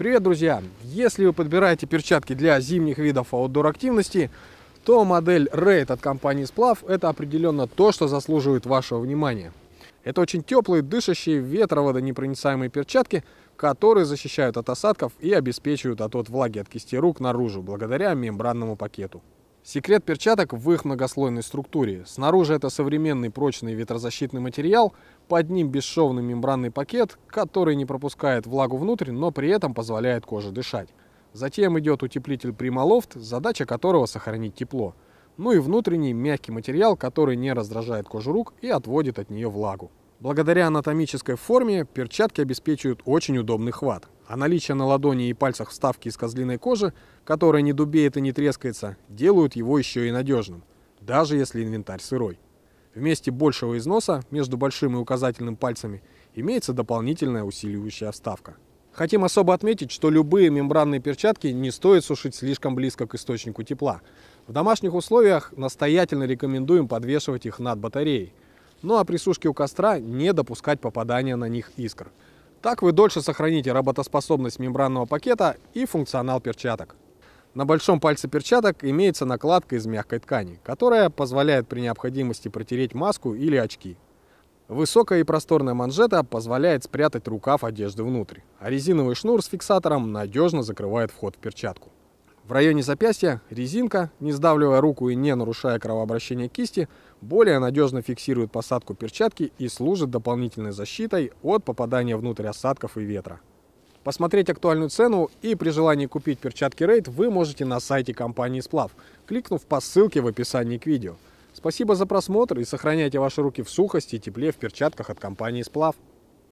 Привет, друзья! Если вы подбираете перчатки для зимних видов аутдор активности, то модель Raid от компании Сплав это определенно то, что заслуживает вашего внимания. Это очень теплые, дышащие, ветроводонепроницаемые перчатки, которые защищают от осадков и обеспечивают отвод влаги от кисти рук наружу, благодаря мембранному пакету. Секрет перчаток в их многослойной структуре. Снаружи это современный прочный ветрозащитный материал, под ним бесшовный мембранный пакет, который не пропускает влагу внутрь, но при этом позволяет коже дышать. Затем идет утеплитель Primaloft, задача которого сохранить тепло. Ну и внутренний мягкий материал, который не раздражает кожу рук и отводит от нее влагу. Благодаря анатомической форме перчатки обеспечивают очень удобный хват а наличие на ладони и пальцах вставки из козлиной кожи, которая не дубеет и не трескается, делают его еще и надежным, даже если инвентарь сырой. В месте большего износа между большим и указательным пальцами имеется дополнительная усиливающая вставка. Хотим особо отметить, что любые мембранные перчатки не стоит сушить слишком близко к источнику тепла. В домашних условиях настоятельно рекомендуем подвешивать их над батареей. Ну а при сушке у костра не допускать попадания на них искр. Так вы дольше сохраните работоспособность мембранного пакета и функционал перчаток. На большом пальце перчаток имеется накладка из мягкой ткани, которая позволяет при необходимости протереть маску или очки. Высокая и просторная манжета позволяет спрятать рукав одежды внутрь, а резиновый шнур с фиксатором надежно закрывает вход в перчатку. В районе запястья резинка, не сдавливая руку и не нарушая кровообращение кисти, более надежно фиксирует посадку перчатки и служит дополнительной защитой от попадания внутрь осадков и ветра. Посмотреть актуальную цену и при желании купить перчатки Raid вы можете на сайте компании Сплав, кликнув по ссылке в описании к видео. Спасибо за просмотр и сохраняйте ваши руки в сухости и тепле в перчатках от компании Сплав.